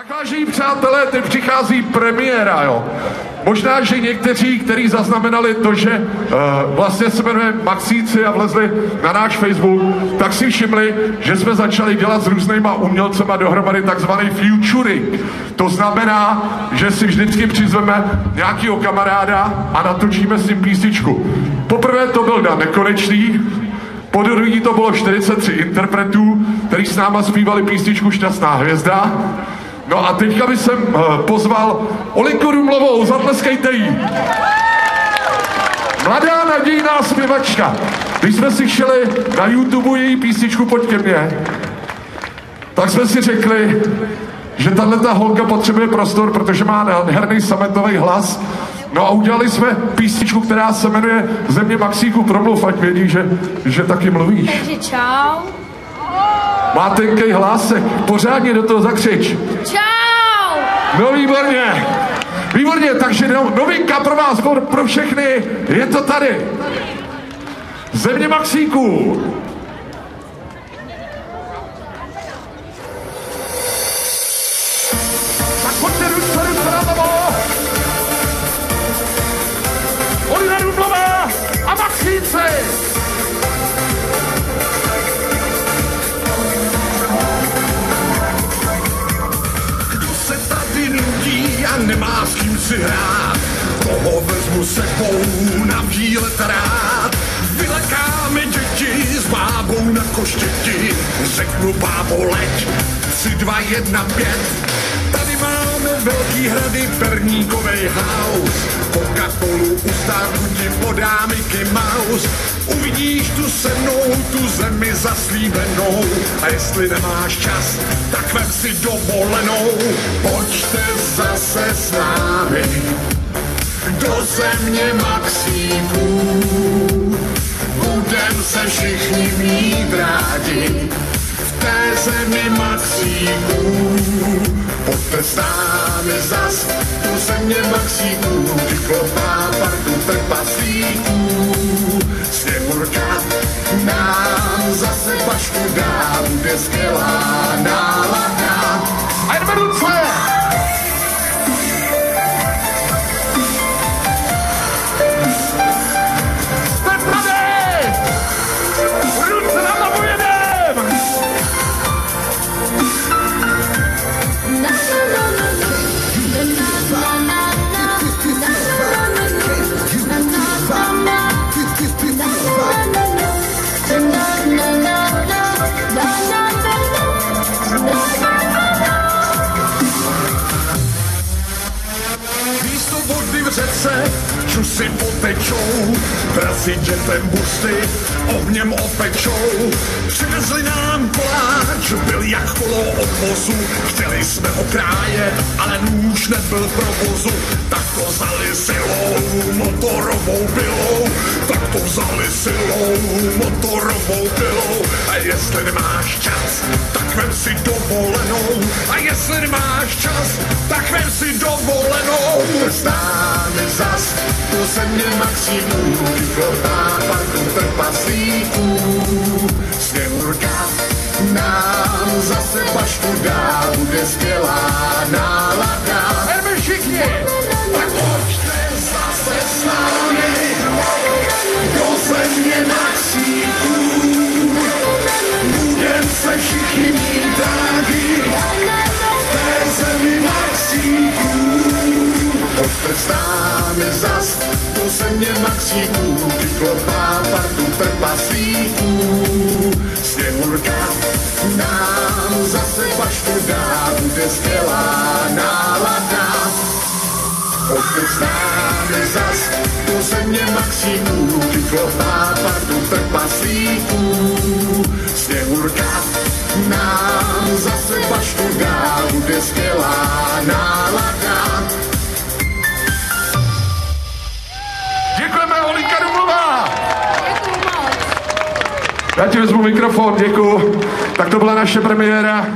Tak vážení přátelé, teď přichází premiéra, jo. Možná, že někteří, kteří zaznamenali to, že uh, vlastně se jmenuje Maxíci a vlezli na náš Facebook, tak si všimli, že jsme začali dělat s různýma umělcema dohromady takzvaný futuring. To znamená, že si vždycky přizveme nějakého kamaráda a natočíme s ním písničku. Poprvé to byl Dan Nekonečný, po druhý to bylo 43 interpretů, který s náma zpívali písničku Šťastná hvězda. No a teďka bych jsem uh, pozval Olinku Rumlovou, zatleskejte jí. Mladá nadějná zpěvačka. Když jsme si šli na YouTube její písničku Pojď ke mně, tak jsme si řekli, že tahle ta holka potřebuje prostor, protože má nádherný sametový hlas. No a udělali jsme písničku, která se jmenuje Země Maxíku promluv, ať vědí, že, že taky mluvíš. Takže čau. Má tenkej hlásek, pořádně do toho zakřič. Čau! No výborně, výborně, takže no, novinka pro vás, pro, pro všechny, je to tady. Země Maxíků. Nemá s kým si hrát. Koho vezmu sebou na výlet rád. Vylekáme děti s bábou na koštěti. Řeknu bábo leď, 3, 2, 1, 5. Velký hrady, perníkovej house. Coca-Colu u stánku ti podá Mickey Mouse. Uvidíš tu se mnou, tu zemi zaslíbenou. A jestli nemáš čas, tak vem si dovolenou. Pojďte zase s námi do země Maxíků. Budem se všichni mít rádi v té zemi Maxíků. Pojďte s námi zas do země Maxíků, vyklopá partu trpaslíků. Sněhurka nám zase pašku dá, bude skvělá nálada. V řece, čusy potečou, trasy dětem busty ohněm opečou. Přivezli nám koláč, byl jak kolo od vozu, chtěli jsme ho krájet, ale nůž nebyl provozu. Tak to vzali silou, motorovou pilou, tak to vzali silou, motorovou pilou. A jestli nemáš čas, tak vem si dovolenou. A jestli nemáš čas, tak vem si dovolenou. S námi zas do země Maximů, vyklopá parku trpaslíků. Sněhurka nám zase pašku dá, bude skvělá nálada. Pojďte s námi zas do země Maxíků, vyklopá partu trpaslíků. Sněhurka nám zase pašku dá, bude skvělá nálada. Pojďte s námi zas do země Maximů, vyklopá partu trpaslíků. Vezmu mikrofon, děkuju. Tak to byla naše premiéra.